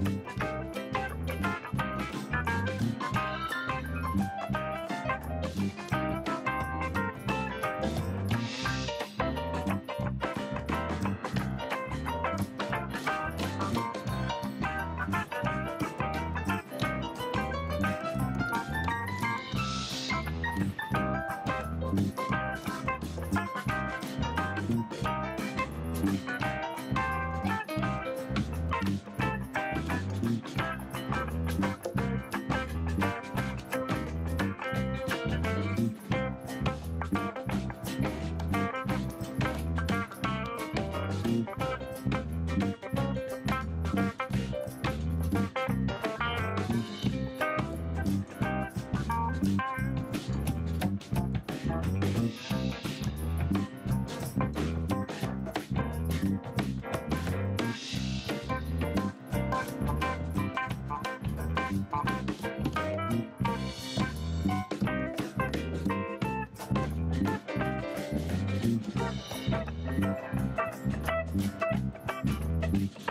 Thank week.